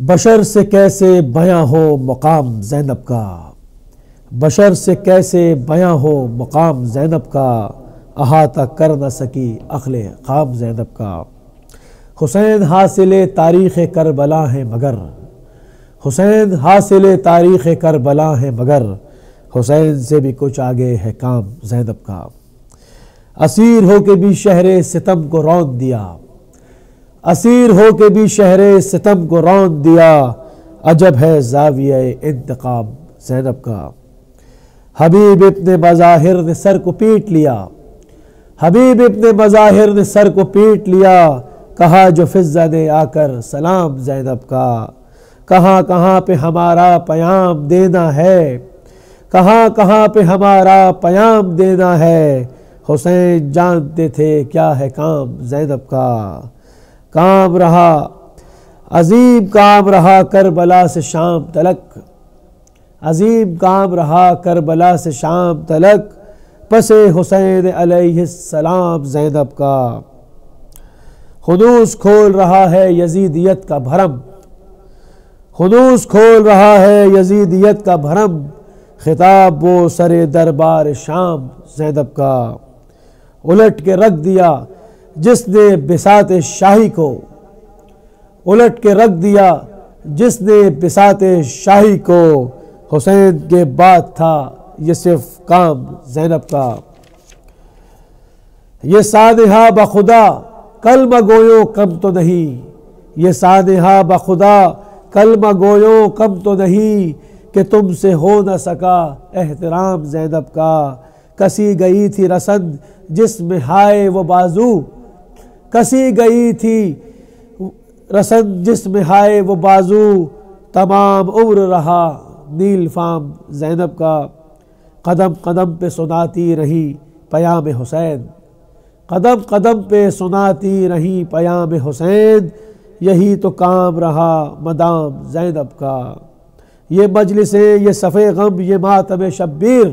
بشر سے کیسے بیاں ہو مقام زینب کا؟ بشر سے کیسے بیاں ہو مقام زینب کا؟ احاطہ کر نہ سکی عقل قام زینب کا۔ حسین حاصل تاریخ کربلا ہے مگر۔ حسین حاصل تاریخ کربلا ہے مگر۔ حسین سے بھی کچھ آگے ہے کام زینب کا۔ اسیر ہو کے بھی شہر ستم کو رون دیا۔ اسیر ہو کے بھی شہر ستم کو رون دیا۔ عجب ہے زاویہ انتقام زینب کا۔ حبیب ابن مظاہر نے سر کو پیٹ لیا۔ حبیب ابن مظاہر نے سر کو پیٹ لیا۔ کہا جو فضہ نے آ کر سلام زینب کا۔ کہاں کہاں پہ ہمارا پیام دینا ہے۔ کہاں کہاں پہ ہمارا پیام دینا ہے۔ حسین جانتے تھے کیا ہے کام زینب کا۔ کام رہا، عظیم کام رہا کربلا سے شام تلک۔ عظیم کام رہا کربلا سے شام تلک۔ پس حسین علیہ السلام زینب کا۔ خدوس کھول رہا ہے یزیدیت کا بھرم۔ خدوس کھول رہا ہے یزیدیت کا بھرم۔ خطاب وہ سر دربار شام زینب کا۔ الٹ کے رکھ دیا جس نے بسات شاہی کو الٹ کے رکھ دیا، جس نے بسات شاہی کو حسین کے بعد تھا یہ صرف کام زینب کا۔ یہ سانحہ بخدا کلمہ گویوں کم تو نہیں۔ یہ سانحہ بخدا کلمہ گویوں کم تو نہیں کہ تم سے ہو نہ سکا احترام زینب کا۔ کسی گئی تھی رسند جس میں ہائے وہ بازو کسی گئی تھی۔ رسند جس میں ہائے وہ بازو، تمام عمر رہا۔ نیل فام زینب کا قدم قدم پہ سناتی رہی پیام حسین۔ قدم قدم پہ سناتی رہی پیام حسین۔ یہی تو کام رہا مدام زینب کا۔ یہ مجلس یہ صفے غم، یہ ماتم شبیر۔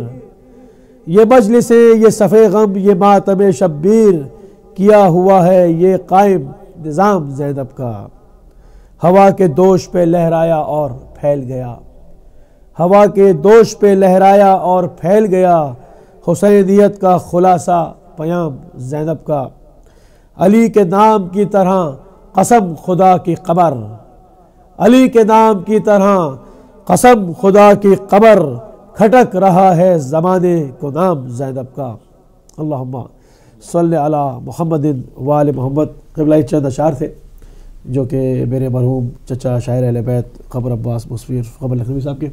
یہ مجلس یہ صفے غم، یہ ماتم شبیر۔ کیا ہوا ہے یہ قائم نظام زینب کا۔ ہوا کے دوش پہ لہرایا اور پھیل گیا۔ ہوا کے دوش پہ لہرایا اور پھیل گیا۔ حسینیت کا خلاصہ پیام زینب کا۔ علی کے نام کی طرح قسم خدا کی قبر۔ علی کے نام کی طرح قسم خدا کی قبر کھٹک رہا ہے زمانے کو نام زینب کا۔ اللہم صلی علی محمد وال محمد، قبلہ چند اشعار تھے، جو کہ میرے مرحوم چچا شاعر اہل بیت قبر عباس مصفیر قبر لکھنوی صاحب کے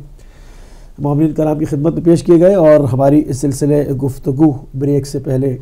معاملین کرام کی خدمت میں پیش کیے گئے اور ہماری اس سلسلے گفتگو بریک سے پہلے